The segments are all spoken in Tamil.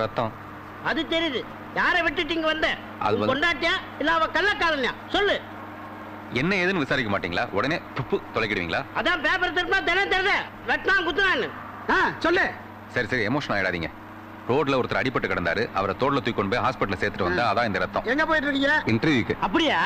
ரத்தம். அது தெரியுது. யாரை விட்டுட்டு இங்க வந்த? அது பொண்டாட்டியா? இல்ல அவ கள்ளக்காரன்யா சொல்லு. என்ன ஏதுன்னு விசாரிக்க மாட்டீங்களா? உடனே துப்பு தொலைக்கிடுவீங்களா? அதான் பேப்பர் திருப்பினா தினம் தெரியுது வெட்டினா குத்துனான்னு. சொல்லு. சரி சரி எமோஷன் ஆயிடாதீங்க. ரோட்ல ஒருத்தர் அடிபட்டு கிடந்தாரு. அவரை தோல்ல தூக்கி கொண்டு போய் ஹாஸ்பிட்டல் சேர்த்துட்டு வந்தா அதான் இந்த ரத்தம். எங்க போயிட்டு இருக்கீங்க? இன்டர்வியூக்கு அப்படியா?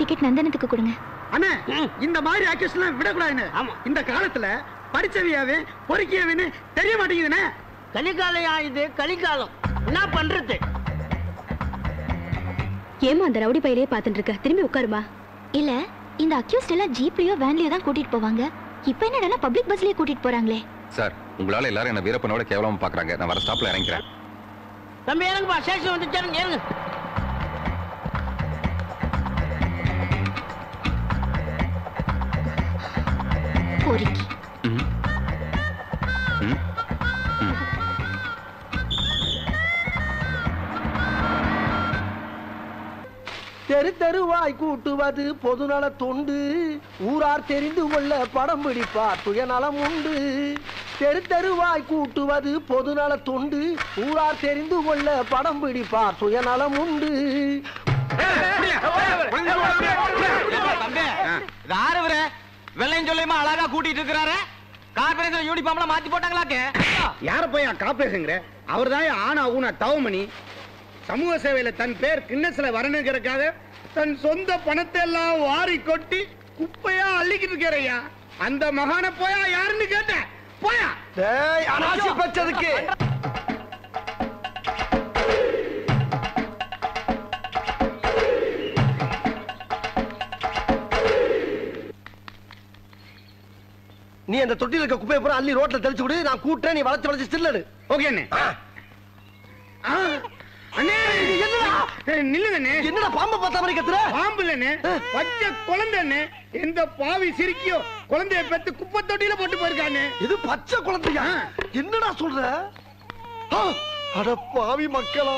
டிக்கெட் நந்தனத்துக்கு கொடுங்க. அண்ணே இந்த மாதிரி ஆக்டர்ஸ்லாம் விடக்கூடாதுன்னு ஆமா. இந்த காலத்துல படிச்சவியாவே பொறுக்கியவன்னு தெரிய மாட்டேங்குதுண்ணே. கலிகாலையா இது? கலிகாலம். என்ன பண்றது? ஏமா அந்த ரவுடி பையிலே பார்த்துட்டு இருக்க திரும்பி உட்காருமா? இல்ல இந்த அக்யூஸ்ட் எல்லாம் ஜீப்லயோ வேன்லயோ தான் கூட்டிட்டு போவாங்க. இப்போ என்னடா பப்ளிக் பஸ்லயே கூட்டிட்டு போறாங்களே. சார் உங்களால எல்லாரும் என்ன வீரப்பனோட கேவலமா பாக்குறாங்க நான் வர ஸ்டாப்ல இறங்கிறேன் தம்பி இறங்குப்பா. ஸ்டேஷன் வந்து இறங்கு. ம். தெரு தெருவாய் கூட்டுவது பொதுநல தொண்டு ஊரார் தெரிந்து கொள்ள படம் பிடிப்பார் சுயநலம் உண்டு தெரு தெருவாய் கூட்டுவது பொதுநல தொண்டு ஊரார் தெரிந்து கொள்ள படம் பிடிப்பார் சுயநலம் உண்டு யாரு வெள்ளையும் சொல்லியுமா அழகா கூட்டிட்டு இருக்கிறாரு? கார்பரேஷன் யூனிஃபார்ம்ல மாத்தி போட்டாங்களாக்கு? யார போய் காப்பேசுங்கிற அவர் தான் ஆனா ஊனா தவமணி. சமூக சேவையில தன் பேர் கிண்ணஸ்ல வரணுங்கிறதுக்காக தன் சொந்த பணத்தை எல்லாம் வாரி கொட்டி குப்பையா அள்ளிக்கிட்டு இருக்கிறையா அந்த மகான போயா யாருன்னு கேட்டேன். போயா. டேய், அனாசி பச்சதுக்கு நீ அந்த தொட்டியில் இருக்க குப்பையை பூரா அள்ளி ரோட்ல தெளிச்சு விடு நான் கூட்டுறேன் நீ வளைச்சு வளைச்சு ஸ்டில்லடு ஓகே அண்ணே. அண்ணே. என்னடா? பாம்பை பார்த்த மாதிரி கத்துற? பாம்பு இல்லண்ணே பச்சை குழந்தை அண்ணே. எந்த பாவி சிரிக்கியோ. குழந்தைய பெத்து குப்பை தொட்டியில போட்டு போயிருக்கானே இது பச்சை குழந்தையா? என்னடா சொல்ற? அட பாவி மக்களா.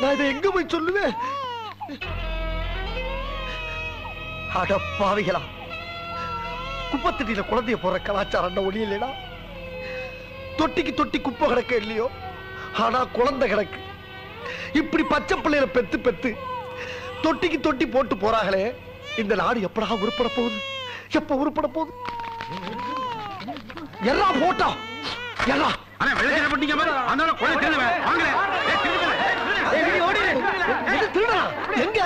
நான் இதை எங்க போய் சொல்லுவேன்? அட பாவிகளா. குப்பத்தட்டியில குழந்தைய போற கலாச்சாரம் ஒளி இல்லைடா தொட்டிக்கு தொட்டி குப்பை கிடக்க இல்லையோ ஆனா குழந்தை கிடக்கு இப்படி பச்சை பிள்ளையில பெத்து பெத்து தொட்டிக்கு தொட்டி போட்டு போறாங்களே இந்த நாடு எப்படா உருப்பட போகுது எப்ப உருப்பட போகுது எல்லாம் போட்டா எல்லாம் அண்ணே அந்த எது திருடா? எங்க?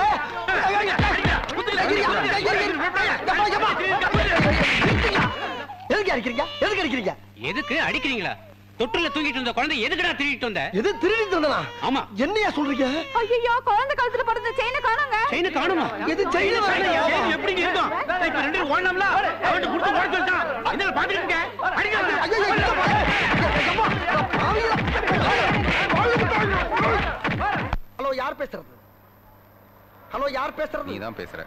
எதுக்கு அடிக்கிறீங்க எதுக்கு அடிக்கிறீங்க எதுக்கு அடிக்கிறீங்களா தொட்டுல தூங்கிட்டு இருந்த குழந்தை எதுக்குடா திருடிட்டு வந்த எது திருடி திருடனா ஆமா என்னையா சொல்றீங்க ஐயோ குழந்தை கழுத்துல படுத்த செயினை காணோங்க செயின காணுமா எது செயின் செயின் எப்படிங்க இருக்கும் இப்ப ரெண்டு பேரும் ஓடலாம்ல அவன்கிட்ட கொடுத்து ஓட சொல்லிட்டான் என்ன பாத்துட்டு இருக்க அடிக்காத ஹலோ யார் பேசுறது ஹலோ யார் பேசுறது நீ தான் பேசுற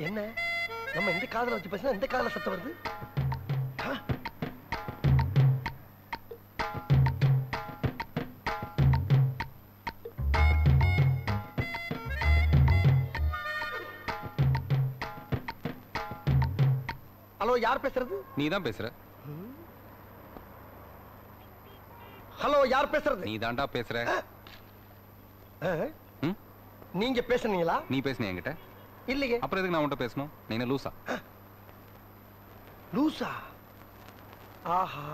என்ன நம்ம இந்த காதல வச்சு பேசினா இந்த காதல சத்தம் வருது? ஹலோ யார் பேசுறது? நீ தான் பேசுற. ஹலோ யார் பேசுறது? நீ தான்டா பேசுற? நீங்க பேசுனீங்களா? நீ பேசுன என்கிட்ட? இல்லையே. அப்புறம் எதுக்கு நான் உன்கிட்ட பேசணும்? நீ என்ன லூசா. லூசா? ஆஹா.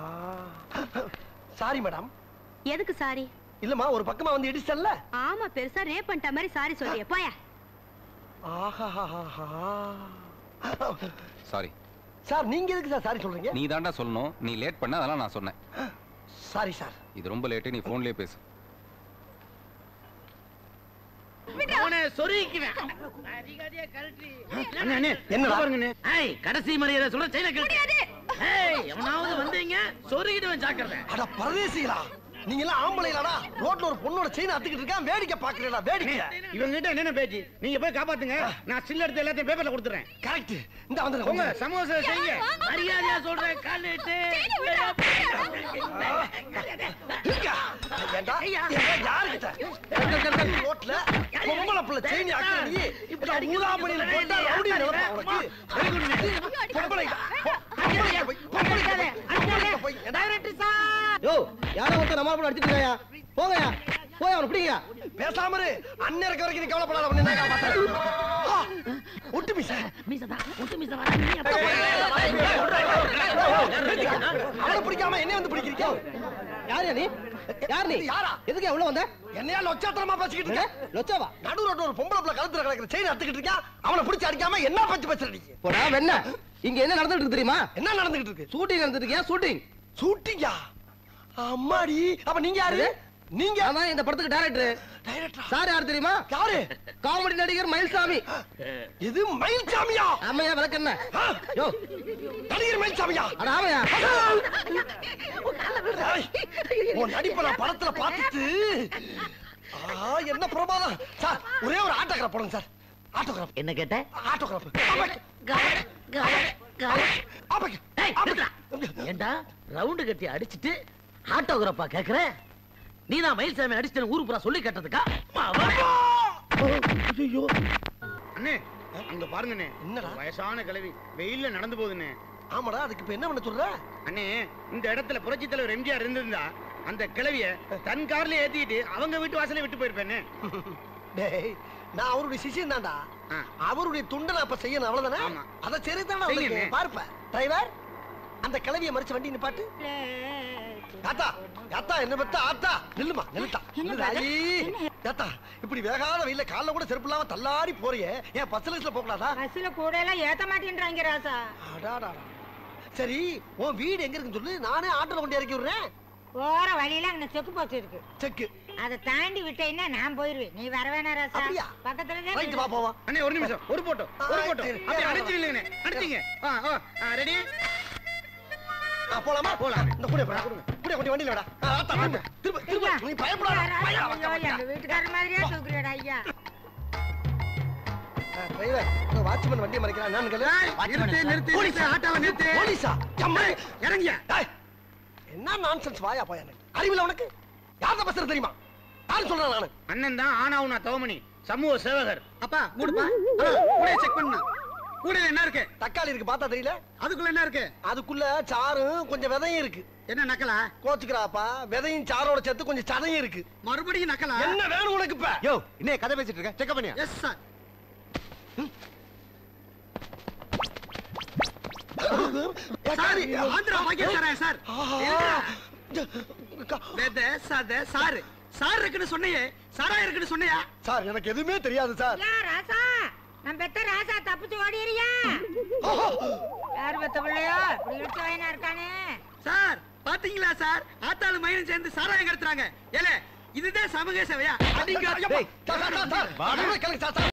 சாரி மேடம் எதுக்கு சாரி இல்லம்மா ஒரு பக்கமா வந்து இடிச்சல்ல ஆமா பெருசா ரேப் பண்ணிட்ட மாதிரி சாரி சொல்லிய போய. ஆஹா சாரி சார் நீங்க எதுக்கு சார் சாரி சொல்றீங்க? நீ தான்டா சொல்லணும். நீ லேட் பண்ண அதெல்லாம் நான் சொன்னேன். சாரி சார் இது ரொம்ப லேட்டு நீ போன்லயே பேசு. அவனை சொருகிக்குவேன்? பாருங்கண்ணே. ஏய் கடைசி மரியாதை கழட்டி ஏய் எவனாவது வந்தீங்க சொருகிடுவேன் ஜாக்கிரதை. அட பரதேசிகளா? நீங்க எல்லாம் ஆம்பளைலடா ரோட்ல ஒரு பொண்ணோட செயின் அத்துக்கிட்டு இருக்கேன். வேடிக்கை பாக்குறீங்களா வேடிக்கை. இவங்க கிட்ட என்னென்ன பேச்சு? நீங்க போய் காப்பாத்துங்க. நான் ஸ்டில் எடுத்து எல்லாத்தையும் பேப்பர்ல கொடுத்துறேன். கரெக்ட் இந்த வந்து உங்க சமூக சேவை செய்யுங்க மரியாதையா சொல்றேன் ரோட்ல பொம்பளை பிள்ளை செயின் ஆக்கி இப்ப ஊதாமணியில போட்டா ரவுடி நிலப்பா உனக்கு பொம்பளை யாரோ ஒருத்தர் நம்ம போல அடிச்சிட்டு போங்கயா போய் அவனை பிடிங்க பேசாம அண்ணன் இருக்க வரைக்கும் நீ கவலைப்படாத காப்பாத்துறேன் ஒட்டு மிஸ் மீச வரா நீ அப்ப அவனை பிடிக்காம என்ன வந்து பிடிக்கிறீங்க யார் நீ யார் நீ யாரா எதுக்கு எவ்வளவு வந்த என்னையா லொச்சாத்தனமா பேசிக்கிட்டு இருக்க? லொச்சவா? நடு ரோட்ல ஒரு பொம்பளை பிள்ளை கழுத்துல கிடக்குற செயின் அத்துக்கிட்டு இருக்கான் அவனை பிடிச்சு அடிக்காம என்ன பச்சு பேசுற நீ? போடா வெண்ண. இங்க என்ன நடந்துட்டு இருக்கு தெரியுமா? என்ன நடந்துகிட்டு இருக்கு? ஷூட்டிங் நடந்துட்டு இருக்கியா ஷூட்டிங் ஷூட்டிங்கா அம்மாடி. அப்ப நீங்க யாரு? நீங்க? அதான் இந்த படத்துக்கு டைரக்டர் டைரக்டரா சார் யார் தெரியுமா? யாரு? காமெடி நடிகர் மயில்சாமி. இது மயில்சாமியா? ஆமையா விளக்கு என்ன யோ. நடிகர் மயில்சாமியா? அட ஆமையா. உன் நடிப்பை நான் படத்துல பார்த்துட்டு ஆ, என்ன பிரமாதம் சார் ஒரே ஒரு ஆட்டோகிராஃப் போடுங்க சார். ஆட்டோகிராஃப் என்ன கேட்ட? ஆட்டோகிராஃப். ஏண்டா ரவுண்டு கட்டி அடிச்சிட்டு ஆட்டோகிராஃபா கேக்குற நீதான் மயில்சாமி அடிச்சிட்டு ஊரு பூரா சொல்லி கேட்டதுக்கா? அண்ணே அங்க பாருங்கண்ணே. என்னடா? வயசான கிழவி. வெயில்ல நடந்து போகுதுண்ணே. ஆமாடா அதுக்கு இப்ப என்ன பண்ண சொல்ற? அண்ணே இந்த இடத்துல புரட்சி தலைவர் எம்ஜிஆர் இருந்திருந்தா அந்த கிழவிய தன் கார்ல ஏத்திட்டு அவங்க வீட்டு வாசலே விட்டு போயிருப்பேன்னு டேய் நான் அவருடைய சிஷியன் தான்டா. அவருடைய துண்டை நான் இப்ப செய்யணும் அவ்வளவுதானே. அத சரி தானே செய்யுங்க. பார்ப்ப டிரைவர் அந்த கிளவிய மறிச்சு வண்டி நிப்பாட்டு. தாத்தா தாத்தா என்ன பத்தா? ஆத்தா நில்லுமா நில்லுட்டா. நில்லுடாயி தாத்தா? இப்படி வேகாத வெயில கால்ல கூட செருப்பு இல்லாம தள்ளாடி போறியே. ஏன் பஸ் லைஸ்ல போக கூடாதா பஸ்ல கூட எல்லாம் ஏத்த மாட்டேன்றாங்க ராசா. அடாடா சரி உன் வீடு எங்க இருக்குன்னு சொல்லு. நானே ஆட்டோல கொண்டு இறக்கி விடுறேன். போற வழியில அங்க செக்கு இருக்கு. செக்கு. அதை தாண்டி விட்டேன்னா நான் போயிருவேன். நீ வர வேணா ராசா? பக்கத்துல ரைட் வா போவா. அண்ணே ஒரு நிமிஷம். ஒரு போட்டோ ஒரு போட்டோ. அப்படியே அடிச்சிருங்களே அடிச்சிங்க. ஆ ஆ ரெடி போலாமா? போலாம். இந்த கூட போடா கூட கொஞ்சம் வண்டியில வாடா. ஆ, ஆத்தா திரும்ப திரும்ப திரும்ப. நீ பயப்படாத. பயம் எங்க வீட்டுக்காரர் மாதிரியே தூக்குறடா ஐயா? டிரைவர் வாட்ச்மேன் வண்டியை மறைக்கிறான். என்னன்னு கேளு நிறுத்து நிறுத்து போலீஸா? ஆட்டோவை நிறுத்து. போலீஸா? அம்மா இறங்கியா? டேய், என்ன நான்சென்ஸ் வாயா போயா அறிவில உனக்கு? யார்தான் பேசுறது தெரியுமா? யாரு சொல்றேன் நானு? அண்ணன் தான் ஆனாவுனா தவமணி சமூக சேவகர். அப்பா கூடுப்பா கூட செக் பண்ணா. கூட என்ன இருக்கு? தக்காளி இருக்கு பார்த்தா தெரியல. அதுக்குள்ள என்ன இருக்கு? அதுக்குள்ள சாரும் கொஞ்சம் விதையும் இருக்கு. என்ன நக்கலா? கோச்சுக்கிறாப்பா விதையும் சாரோட சேர்த்து கொஞ்சம் சதையும் இருக்கு. மறுபடியும் நக்கலா? என்ன வேணும் உனக்கு இப்ப? யோ இன்னே கதை பேசிட்டு இருக்க. செக் பண்ணியா? எஸ் சார் சாரி ஆந்திரா பாக்கியசாரா சார் வெத சத சாரு சார் இருக்குன்னு சொன்னையே. சாரா இருக்குன்னு சொன்னையா? சார் எனக்கு எதுவுமே தெரியாது சார்? நம்ம பெத்த ராசா தப்பிச்சு ஓடிறியா யார் பெத்த பிள்ளையோ? இப்படி இழுத்து வயனா இருக்கானே. சார் பாத்தீங்களா சார்? ஆத்தாளு மயிலும் சேர்ந்து சாராயம் கடத்துறாங்க ஏலே இதுதான் சமூக சேவையா? அடிங்க